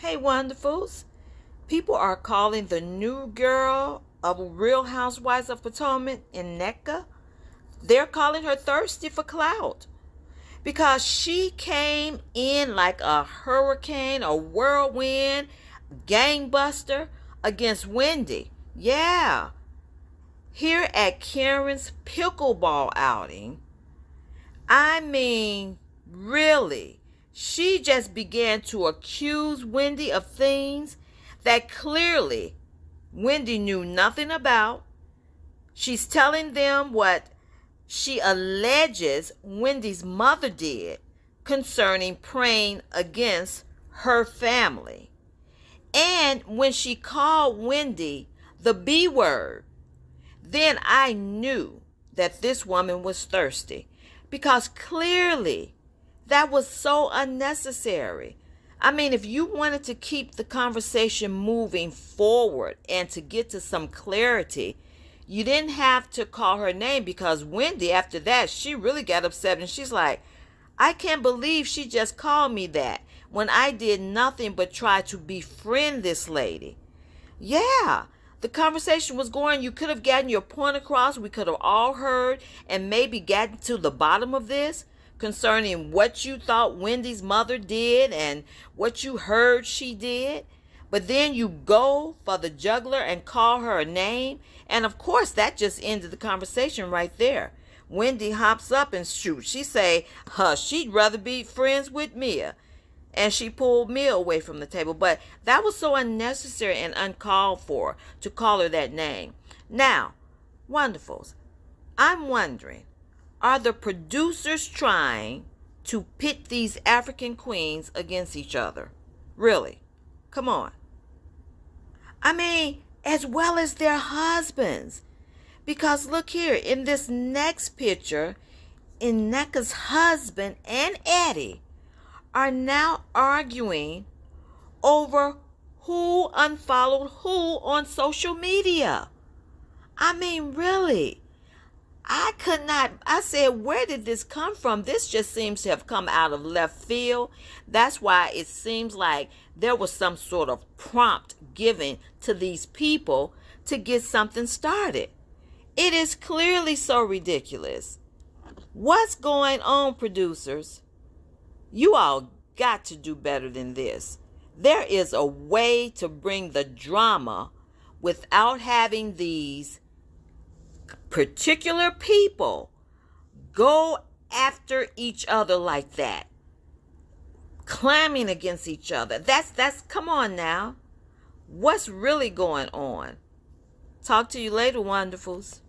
Hey, wonderfuls. People are calling the new girl of Real Housewives of Potomac in Nneka. They're calling her thirsty for clout because she came in like a hurricane, a whirlwind, gangbuster against Wendy. Yeah. Here at Karen's pickleball outing, I mean, really, she just began to accuse Wendy of things that clearly Wendy knew nothing about. She's telling them what she alleges Wendy's mother did concerning praying against her family. And when she called Wendy the B word, then I knew that this woman was thirsty because clearly that was so unnecessary. I mean, if you wanted to keep the conversation moving forward and to get to some clarity, you didn't have to call her name because Wendy, after that, she really got upset and she's like, I can't believe she just called me that when I did nothing but try to befriend this lady. Yeah, the conversation was going. You could have gotten your point across. We could have all heard and maybe gotten to the bottom of this concerning what you thought Wendy's mother did and what you heard she did. But then you go for the juggler and call her a name. And of course, that just ended the conversation right there. Wendy hops up and shoots. She say, huh, she'd rather be friends with Mia. And she pulled Mia away from the table. But that was so unnecessary and uncalled for to call her that name. Now, wonderfuls, I'm wondering, are the producers trying to pit these African queens against each other? Really? Come on. I mean, as well as their husbands. Because look here, in this next picture, Nneka's husband and Eddie are now arguing over who unfollowed who on social media. I mean, really. I could not, I said, where did this come from? This just seems to have come out of left field. That's why it seems like there was some sort of prompt given to these people to get something started. It is clearly so ridiculous. What's going on, producers? You all got to do better than this. There is a way to bring the drama without having these particular people go after each other like that clamming against each other. That's that's come on now. What's really going on? Talk to you later wonderfuls